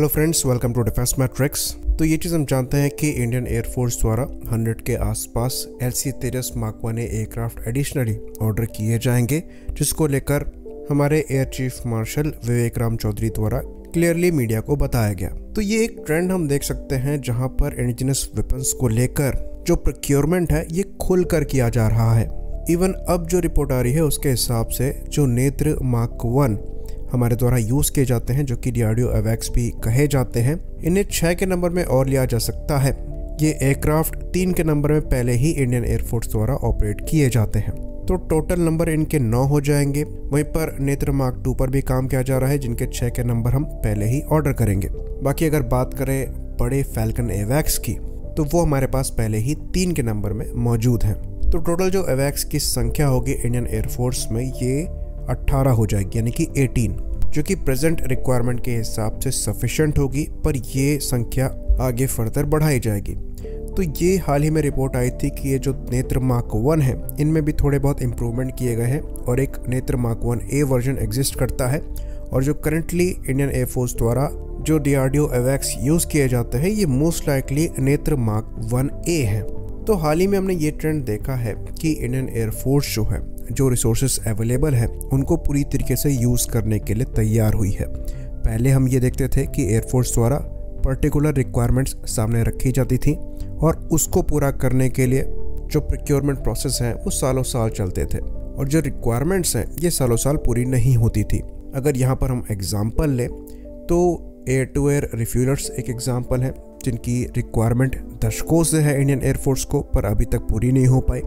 Hello friends welcome to defence matrix तो ये चीज़ हम जानते हैं कि इंडियन एयरफोर्स द्वारा 100 के आसपास L C Tejas mark one aircraft additionally order किए जाएँगे, जिसको लेकर हमारे air chief marshal Vivek Ram Chaudhari द्वारा क्लियरली मीडिया को बताया गया। तो ये एक ट्रेंड हम देख सकते हैं जहाँ पर इंडिजिनस वेपन्स को लेकर जो प्रोक्योरमेंट है, ये खुल कर किया जा रहा है। इवन अब जो रिपोर्ट आ रही है, उसके हिसाब से जो नेत्र मार्क वन हमारे द्वारा यूज़ किए जाते हैं, जो कि डीआरडीओ अवैक्स भी कहे जाते हैं। इन्हें छः के नंबर में और लिया जा सकता है। ये एयरक्राफ्ट तीन के नंबर में पहले ही इंडियन एयरफोर्स द्वारा ऑपरेट किए जाते हैं। तो टोटल नंबर इनके नौ हो जाएँगे। वहीं पर नेत्र मार्क टू पर भी काम किया जा रहा है, जिनके छः के नंबर हम पहले ही ऑर्डर करेंगे। बाकी अगर बात करें बड़े फैल्कन एवैक्स की तो वो हमारे पास पहले ही तीन के नंबर में मौजूद हैं। तो टोटल जो एवैक्स की संख्या होगी इंडियन एयरफोर्स में, ये 18 हो जाएगी, यानी कि 18 जो कि प्रेजेंट रिक्वायरमेंट के हिसाब से सफिशेंट होगी, पर ये संख्या आगे फर्दर बढ़ाई जाएगी। तो ये हाल ही में रिपोर्ट आई थी कि ये जो नेत्र मार्क वन है, इनमें भी थोड़े बहुत इम्प्रूवमेंट किए गए हैं और एक Netra mark one A version exist करता है और जो करंटली इंडियन एयरफोर्स द्वारा जो डी आर डी ओ एवैक्स यूज़ किए जाते हैं, ये most likely Netra mark one A है। तो हाल ही में हमने ये ट्रेंड देखा है कि इंडियन एयरफोर्स जो है जो रिसोर्सेज अवेलेबल हैं, उनको पूरी तरीके से यूज़ करने के लिए तैयार हुई है। पहले हम ये देखते थे कि एयरफोर्स द्वारा पर्टिकुलर रिक्वायरमेंट्स सामने रखी जाती थी और उसको पूरा करने के लिए जो प्रिक्योरमेंट प्रोसेस हैं, वो सालों साल चलते थे और जो रिक्वायरमेंट्स हैं, ये सालों साल पूरी नहीं होती थी। अगर यहाँ पर हम एग्ज़ाम्पल लें तो एयर टू एयर रिफ्यूलर्स एक एग्ज़ाम्पल है, जिनकी रिक्वायरमेंट दशकों से है इंडियन एयरफोर्स को, पर अभी तक पूरी नहीं हो पाई।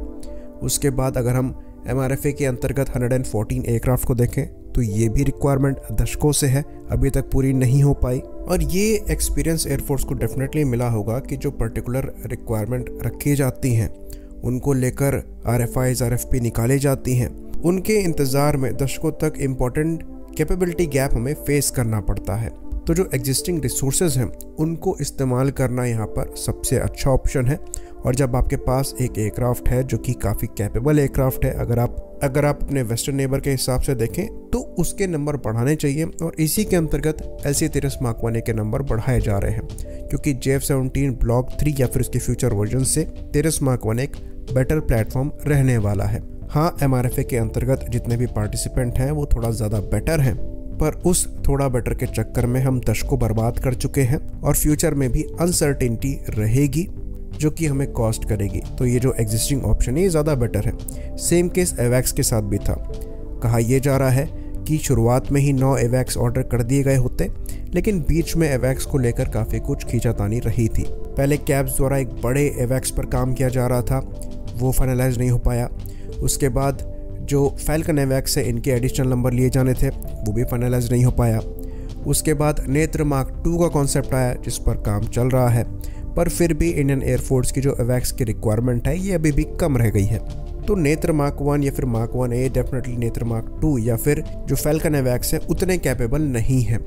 उसके बाद अगर हम एमआरएफए के अंतर्गत 114 एयरक्राफ्ट को देखें तो ये भी रिक्वायरमेंट दशकों से है, अभी तक पूरी नहीं हो पाई। और ये एक्सपीरियंस एयरफोर्स को डेफिनेटली मिला होगा कि जो पर्टिकुलर रिक्वायरमेंट रखी जाती हैं, उनको लेकर R F Is R F P निकाली जाती हैं। उनके इंतज़ार में दशकों तक इम्पोर्टेंट कैपेबिलिटी गैप हमें फेस करना पड़ता है। तो जो एग्जिस्टिंग रिसोर्सेज हैं, उनको इस्तेमाल करना यहाँ पर सबसे अच्छा ऑप्शन है। और जब आपके पास एक एयरक्राफ्ट है जो कि काफ़ी कैपेबल एयरक्राफ्ट है, अगर आप अगर आप अपने वेस्टर्न नेबर के हिसाब से देखें तो उसके नंबर बढ़ाने चाहिए और इसी के अंतर्गत L C Tejas mark one के नंबर बढ़ाए जा रहे हैं, क्योंकि J F seventeen block three या फिर उसके फ्यूचर वर्जन से तेरस मार्क वन एक बेटर प्लेटफॉर्म रहने वाला है। हाँ एम के अंतर्गत जितने भी पार्टिसिपेंट हैं, वो थोड़ा ज़्यादा बेटर हैं, पर उस थोड़ा बेटर के चक्कर में हम दशकों बर्बाद कर चुके हैं और फ्यूचर में भी अनसर्टिनिटी रहेगी। जो कि हमें कॉस्ट करेगी। तो ये जो एग्जिस्टिंग ऑप्शन है, ये ज़्यादा बेटर है। सेम केस एवैक्स के साथ भी था। कहा यह जा रहा है कि शुरुआत में ही नौ एवैक्स ऑर्डर कर दिए गए होते, लेकिन बीच में एवैक्स को लेकर काफ़ी कुछ खींचातानी रही थी। पहले कैब्स द्वारा एक बड़े एवैक्स पर काम किया जा रहा था, वो फाइनलाइज नहीं हो पाया। उसके बाद जो फैल्कन एवैक्स है, इनके एडिशनल नंबर लिए जाने थे, वो भी फाइनलाइज नहीं हो पाया। उसके बाद नेत्र मार्क टू का कॉन्सेप्ट आया, जिस पर काम चल रहा है। पर फिर भी इंडियन एयरफोर्स की जो अवैक्स की रिक्वायरमेंट है, ये अभी भी कम रह गई है। तो नेत्र मार्क वन या फिर mark one A definitely Netra mark two या फिर जो फैल्कन एवैक्स है, उतने कैपेबल नहीं है।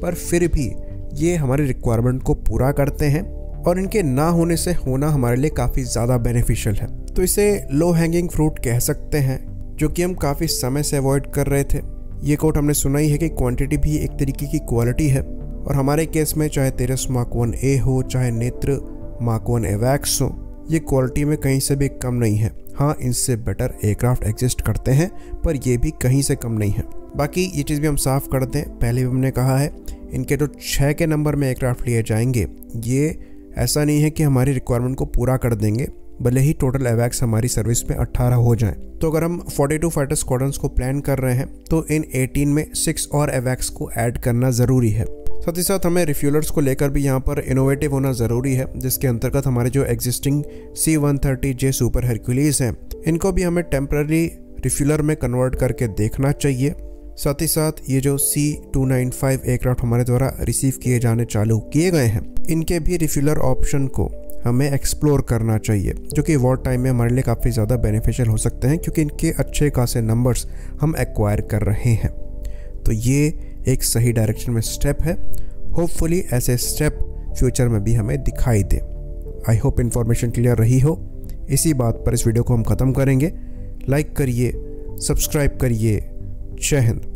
पर फिर भी ये हमारी रिक्वायरमेंट को पूरा करते हैं और इनके ना होने से होना हमारे लिए काफ़ी ज़्यादा बेनिफिशियल है। तो इसे लो हैंगिंग फ्रूट कह सकते हैं, जो कि हम काफ़ी समय से अवॉइड कर रहे थे। ये कोट हमने सुना ही है कि क्वांटिटी भी एक तरीके की क्वालिटी है। और हमारे केस में चाहे तेरस मार्क वन ए हो, चाहे नेत्र मार्क वन एवैक्स हो, ये क्वालिटी में कहीं से भी कम नहीं है। हाँ इनसे बेटर एयरक्राफ्ट एग्जिस्ट करते हैं, पर ये भी कहीं से कम नहीं है। बाकी ये चीज़ भी हम साफ़ कर दें, पहले भी हमने कहा है, इनके जो छः के नंबर में एयरक्राफ्ट लिए जाएँगे। ये ऐसा नहीं है कि हमारी रिक्वायरमेंट को पूरा कर देंगे, भले ही टोटल एवैक्स हमारी सर्विस में 18 हो जाएँ। तो अगर हम 42 फाइटर स्क्वाड्रंस को प्लान कर रहे हैं तो इन 18 में सिक्स और एवैक्स को ऐड करना ज़रूरी है। साथ ही साथ हमें रिफ्यूलर्स को लेकर भी यहाँ पर इनोवेटिव होना ज़रूरी है, जिसके अंतर्गत हमारे जो existing C one thirty J super Hercules हैं, इनको भी हमें टेम्प्ररी रिफ्यूलर में कन्वर्ट करके देखना चाहिए। साथ ही साथ ये जो C two nine five aircraft हमारे द्वारा रिसीव किए जाने चालू किए गए हैं, इनके भी रिफ्यूलर ऑप्शन को हमें एक्सप्लोर करना चाहिए, जो कि वॉर टाइम में हमारे लिए काफ़ी ज़्यादा बेनिफिशियल हो सकते हैं, क्योंकि इनके अच्छे खासे नंबर्स हम एक्वायर कर रहे हैं। तो ये एक सही डायरेक्शन में स्टेप है। होपफुली ऐसे स्टेप फ्यूचर में भी हमें दिखाई दे। आई होप इन्फॉर्मेशन क्लियर रही हो। इसी बात पर इस वीडियो को हम ख़त्म करेंगे। लाइक करिए सब्सक्राइब करिए। जय हिंद।